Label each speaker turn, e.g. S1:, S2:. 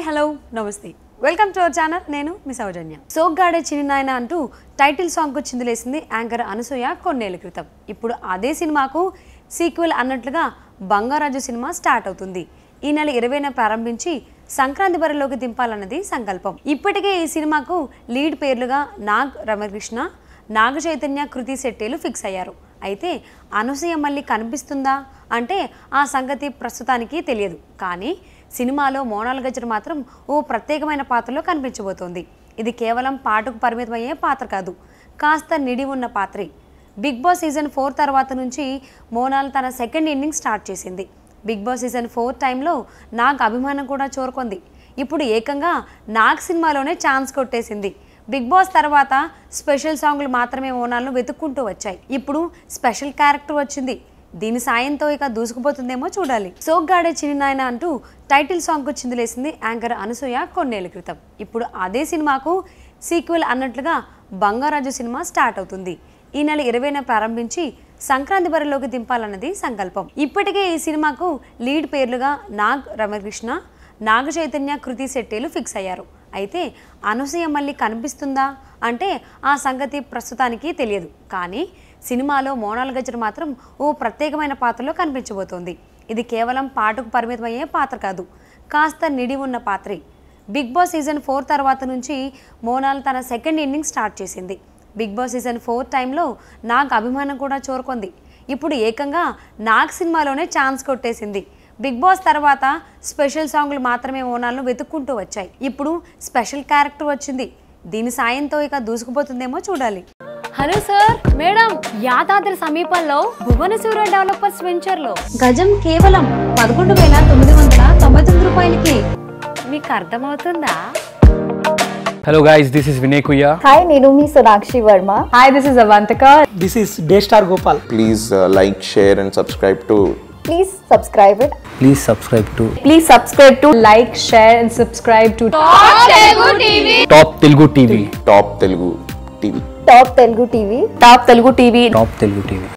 S1: Hi hello నమస్తే. Welcome to our channel. నేను మీ సౌజన్య. సోగ్గాడే చిన్ని నాయన అంటూ టైటిల్ సాంగ్కు చిందులేసింది యాంకర్ అనసూయ కొన్నేళ్ళ క్రితం. ఇప్పుడు అదే సినిమాకు సీక్వెల్ అన్నట్లుగా బంగారాజు సినిమా స్టార్ట్ అవుతుంది. ఈ నెల ఇరవైన ప్రారంభించి సంక్రాంతి బరిలోకి దింపాలన్నది సంకల్పం. ఇప్పటికే ఈ సినిమాకు లీడ్ పేర్లుగా నాగ్ రమకృష్ణ నాగ చైతన్య కృతి శెట్టేలు ఫిక్స్ అయ్యారు. అయితే అనసూయ మళ్ళీ కనిపిస్తుందా అంటే ఆ సంగతి ప్రస్తుతానికి తెలియదు. కానీ సినిమాలో మోనాల్ గజర్ మాత్రం ఓ ప్రత్యేకమైన పాత్రలో కనిపించబోతోంది. ఇది కేవలం పాటకు పరిమితమయ్యే పాత్ర కాదు. కాస్త నిడి ఉన్న పాత్రే. బిగ్ బాస్ సీజన్ ఫోర్ తర్వాత నుంచి మోనాల్ తన సెకండ్ ఇన్నింగ్ స్టార్ట్ చేసింది. బిగ్ బాస్ సీజన్ ఫోర్ టైంలో నాకు అభిమానం కూడా చోరుకుంది. ఇప్పుడు ఏకంగా నాగ్ సినిమాలోనే ఛాన్స్ కొట్టేసింది. బిగ్ బాస్ తర్వాత స్పెషల్ సాంగ్లు మాత్రమే ఓనాలను వెతుక్కుంటూ వచ్చాయి. ఇప్పుడు స్పెషల్ క్యారెక్టర్ వచ్చింది. దీని సాయంతో ఇక దూసుకుపోతుందేమో చూడాలి. సోగ్గాడే చిన్ని నాయన అంటూ టైటిల్ సాంగ్కు చిందులేసింది యాంకర్ అనసూయ కొన్నేళ్ళ క్రితం. ఇప్పుడు అదే సినిమాకు సీక్వెల్ అన్నట్లుగా బంగారాజు సినిమా స్టార్ట్ అవుతుంది. ఈ నెల ఇరవైన ప్రారంభించి సంక్రాంతి బరిలోకి దింపాలన్నది సంకల్పం. ఇప్పటికే ఈ సినిమాకు లీడ్ పేర్లుగా నాగ్ రమకృష్ణ నాగ చైతన్య కృతి శెట్టేలు ఫిక్స్ అయ్యారు. అయితే అనసూయ మళ్ళీ కనిపిస్తుందా అంటే ఆ సంగతి ప్రస్తుతానికి తెలియదు. కానీ సినిమాలో మోనాల్ గజర్ మాత్రం ఓ ప్రత్యేకమైన పాత్రలో కనిపించబోతోంది. ఇది కేవలం పాటకు పరిమితమయ్యే పాత్ర కాదు. కాస్త నిడి ఉన్న పాత్రే. బిగ్ బాస్ సీజన్ ఫోర్ తర్వాత నుంచి మోనాల్ తన సెకండ్ ఇన్నింగ్ స్టార్ట్ చేసింది. బిగ్ బాస్ సీజన్ ఫోర్ టైంలో నాగ్ అభిమానం కూడా చోరుకుంది. ఇప్పుడు ఏకంగా నాగ్ సినిమాలోనే ఛాన్స్ కొట్టేసింది. బిగ్ బాస్ తర్వాత స్పెషల్ సాంగ్లు మాత్రమే మోనాల్ను వెతుక్కుంటూ వచ్చాయి. ఇప్పుడు స్పెషల్ క్యారెక్టర్ వచ్చింది. దీని సాయంతో ఇక దూసుకుపోతుందేమో చూడాలి.
S2: హలో సార్ మేడం యాదాద్రి సమీపంలో భువనసూర డెవలపర్స్ వెంచర్లో
S1: గజం కేవలం పదకొండు వేల తొమ్మిది వందల తొంభై తొమ్మిది రూపాయలకి. మీకు అర్థమవుతుందా?
S3: Hello guys, this is Vinay Kuya.
S4: Hi నేను మీ Sonakshi Varma.
S2: Hi this is Avantika
S5: This is Daystar Gopal.
S6: please uh, like, share, Please subscribe it.
S4: Please subscribe to.
S3: Please subscribe to.
S2: Like, share, and subscribe to. Top Telugu TV.
S3: Top Telugu TV.
S6: Top Telugu TV.
S4: Top Telugu TV.
S2: Top Telugu TV.
S3: Top Telugu TV.